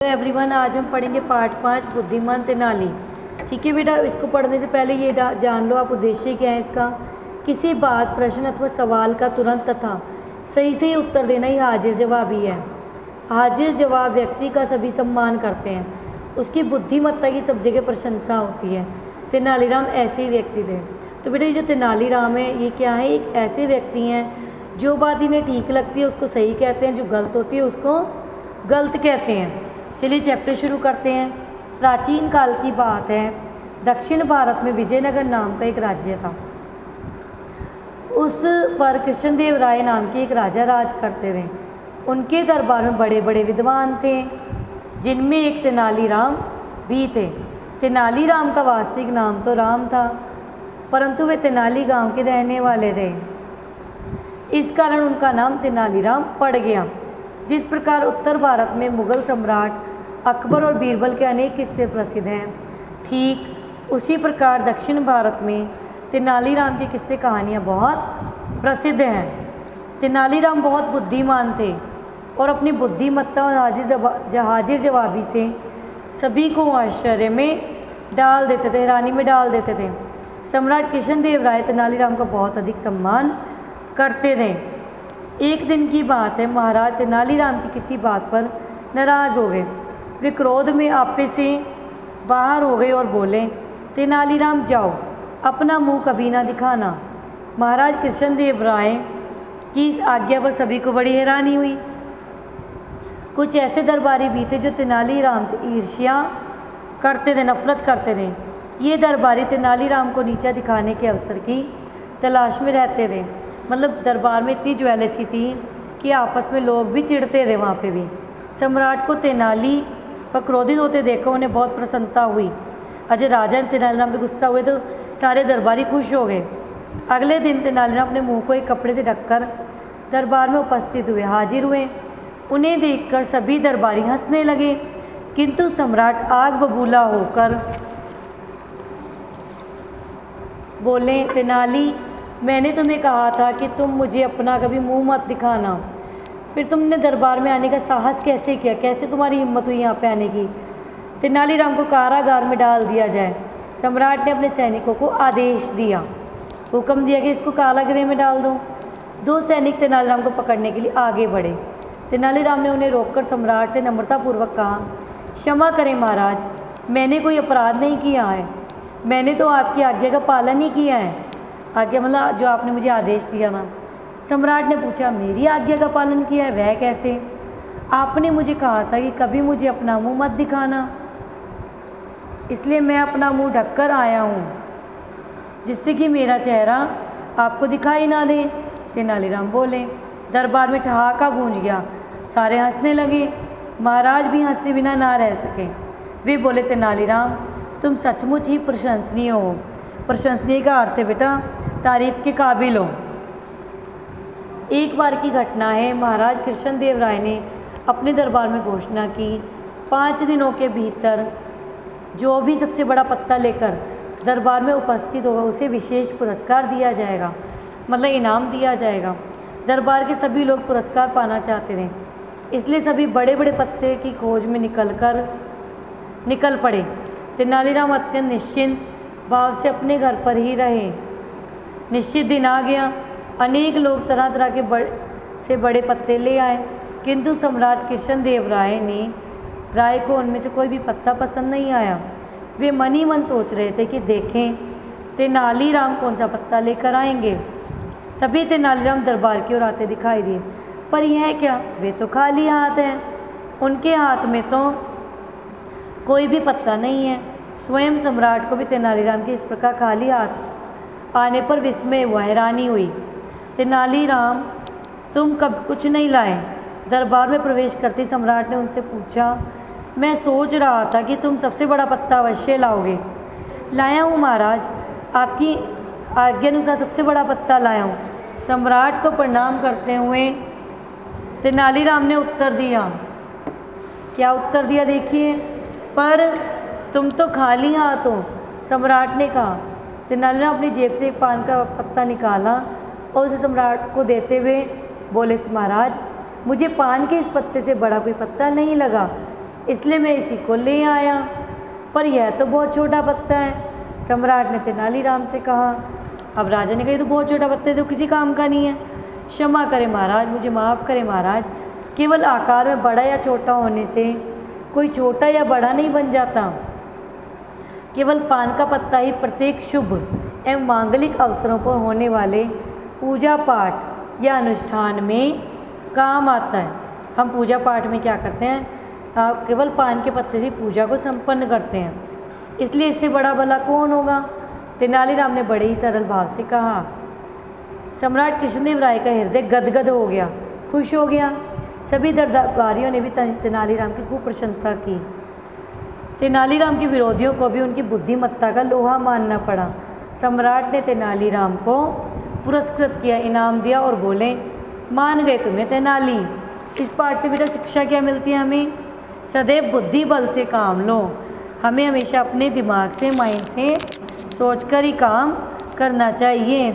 Everyone आज हम पढ़ेंगे पाठ पाँच, बुद्धिमान तेनाली ठीक है बेटा? इसको पढ़ने से पहले ये जान लो, आप उद्देश्य क्या है इसका? किसी बात, प्रश्न अथवा सवाल का तुरंत तथा सही सही उत्तर देना ही हाजिर जवाब ही है। हाजिर जवाब व्यक्ति का सभी सम्मान करते हैं। उसकी बुद्धिमत्ता की सब जगह प्रशंसा होती है। तेनालीराम ऐसे ही व्यक्ति थे। तो बेटा, ये जो तेनालीराम है, ये क्या है? एक ऐसे व्यक्ति हैं, जो बात इन्हें ठीक लगती है, उसको सही कहते हैं, जो गलत होती है, उसको गलत कहते हैं। चलिए चैप्टर शुरू करते हैं। प्राचीन काल की बात है। दक्षिण भारत में विजयनगर नाम का एक राज्य था। उस पर कृष्णदेव राय नाम के एक राजा राज करते थे। उनके दरबार में बड़े बड़े विद्वान थे, जिनमें एक तेनालीराम भी थे। तेनालीराम का वास्तविक नाम तो राम था, परंतु वे तेनाली गाँव के रहने वाले थे। इस कारण उनका नाम तेनालीराम पड़ गया, जिस प्रकार उत्तर भारत में मुगल सम्राट अकबर और बीरबल के अनेक किस्से प्रसिद्ध हैं। ठीक उसी प्रकार दक्षिण भारत में तेनालीराम के किस्से कहानियाँ बहुत प्रसिद्ध हैं। तेनालीराम बहुत बुद्धिमान थे और अपनी बुद्धिमत्ता और हाजिर जवा हाजिर जवाबी से सभी को आश्चर्य में डाल देते थे, हैरानी में डाल देते थे। सम्राट कृष्णदेव राय तेनालीराम का बहुत अधिक सम्मान करते थे। एक दिन की बात है, महाराज तेनालीराम की किसी बात पर नाराज़ हो गए। वे क्रोध में आपे से बाहर हो गए और बोले, तेनालीराम जाओ, अपना मुँह कभी ना दिखाना। महाराज कृष्णदेव राय की इस आज्ञा पर सभी को बड़ी हैरानी हुई। कुछ ऐसे दरबारी भी थे जो तेनालीराम से ईर्ष्या करते थे, नफरत करते थे। ये दरबारी तेनालीराम को नीचा दिखाने के अवसर की तलाश में रहते थे। मतलब दरबार में इतनी ज्वेलसी थी कि आपस में लोग भी चिढ़ते थे वहाँ पे भी। सम्राट को तेनाली पर क्रोधित होते देखो उन्हें बहुत प्रसन्नता हुई। अजय राजा ने तेनालीराम पे गुस्सा हुए तो सारे दरबारी खुश हो गए। अगले दिन तेनालीराम अपने मुँह को एक कपड़े से ढककर दरबार में उपस्थित हुए, हाजिर हुए। उन्हें देखकर सभी दरबारी हंसने लगे, किंतु सम्राट आग बबूला होकर बोले, तेनाली, मैंने तुम्हें कहा था कि तुम मुझे अपना कभी मुँह मत दिखाना। फिर तुमने दरबार में आने का साहस कैसे किया? कैसे तुम्हारी हिम्मत हुई यहाँ पे आने की? तेनालीराम को कारागार में डाल दिया जाए। सम्राट ने अपने सैनिकों को आदेश दिया। हुक्म दिया कि इसको कारागृह में डाल दो। दो सैनिक तेनालीराम को पकड़ने के लिए आगे बढ़े। तेनालीराम ने उन्हें रोककर सम्राट से नम्रतापूर्वक कहा, क्षमा करें महाराज, मैंने कोई अपराध नहीं किया है। मैंने तो आपकी आज्ञा का पालन ही किया है। आज्ञा मतलब जो आपने मुझे आदेश दिया था सम्राट ने पूछा, मेरी आज्ञा का पालन किया है, वह कैसे? आपने मुझे कहा था कि कभी मुझे अपना मुँह मत दिखाना। इसलिए मैं अपना मुँह ढककर आया हूँ, जिससे कि मेरा चेहरा आपको दिखाई ना दे। तेनालीराम बोले। दरबार में ठहाका गूंज गया। सारे हंसने लगे। महाराज भी हंसे बिना ना रह सके। वे बोले, तेनालीराम, तुम सचमुच ही प्रशंसनीय हो। प्रशंसनीय का अर्थ बेटा, तारीफ़ के काबिल हो। एक बार की घटना है। महाराज कृष्णदेव राय ने अपने दरबार में घोषणा की। पाँच दिनों के भीतर जो भी सबसे बड़ा पत्ता लेकर दरबार में उपस्थित होगा, उसे विशेष पुरस्कार दिया जाएगा। मतलब इनाम दिया जाएगा। दरबार के सभी लोग पुरस्कार पाना चाहते थे। इसलिए सभी बड़े बड़े पत्ते की खोज में निकल कर निकल पड़े। तेनालीराम अत्यंत निश्चिंत भाव से अपने घर पर ही रहे। निश्चित दिन आ गया। अनेक लोग तरह तरह के बड़े, से बड़े पत्ते ले आए। किंतु सम्राट कृष्णदेव राय ने, राय को उनमें से कोई भी पत्ता पसंद नहीं आया। वे मन ही मन सोच रहे थे कि देखें, तेनालीराम कौन सा पत्ता लेकर आएँगे? तभी तेनालीराम दरबार की ओर आते दिखाई दिए। पर यह क्या? वे तो खाली हाथ हैं। उनके हाथ में तो कोई भी पत्ता नहीं है। स्वयं सम्राट को भी तेनालीराम के इस प्रकार खाली हाथ आने पर विस्मय हुआ हैरानी हुई। तेनालीराम तुम कब कुछ नहीं लाए? दरबार में प्रवेश करते सम्राट ने उनसे पूछा, मैं सोच रहा था कि तुम सबसे बड़ा पत्ता अवश्य लाओगे। लाया हूँ महाराज, आपकी आज्ञा अनुसार सबसे बड़ा पत्ता लाया हूँ। सम्राट को प्रणाम करते हुए तेनालीराम ने उत्तर दिया। क्या उत्तर दिया देखिए? पर तुम तो खाली हाथ हो सम्राट ने कहा। तेनालीराम अपनी जेब से एक पान का पत्ता निकाला और उसे सम्राट को देते हुए बोले महाराज, मुझे पान के इस पत्ते से बड़ा कोई पत्ता नहीं लगा, इसलिए मैं इसी को ले आया। पर यह तो बहुत छोटा पत्ता है। सम्राट ने तेनालीराम से कहा, अब राजा ने कहा तो बहुत छोटा पत्ता है तो किसी काम का नहीं है। क्षमा करें महाराज, मुझे माफ़ करें महाराज, केवल आकार में बड़ा या छोटा होने से कोई छोटा या बड़ा नहीं बन जाता। केवल पान का पत्ता ही प्रत्येक शुभ एवं मांगलिक अवसरों पर होने वाले पूजा पाठ या अनुष्ठान में काम आता है। हम पूजा पाठ में क्या करते हैं? केवल पान के पत्ते से पूजा को संपन्न करते हैं। इसलिए इससे बड़ा भला कौन होगा? तेनालीराम ने बड़े ही सरल भाव से कहा। सम्राट कृष्णदेव राय का हृदय गदगद हो गया, खुश हो गया। सभी दरबारियों ने भी तेनालीराम की खूब प्रशंसा की तेनालीराम के विरोधियों को भी उनकी बुद्धिमत्ता का लोहा मानना पड़ा। सम्राट ने तेनालीराम को पुरस्कृत किया, इनाम दिया और बोले, मान गए तुम्हें तेनाली। इस पाठ से बेटा शिक्षा क्या मिलती है हमें? सदैव बुद्धि बल से काम लो। हमें हमेशा अपने दिमाग से, माइंड से सोचकर ही काम करना चाहिए।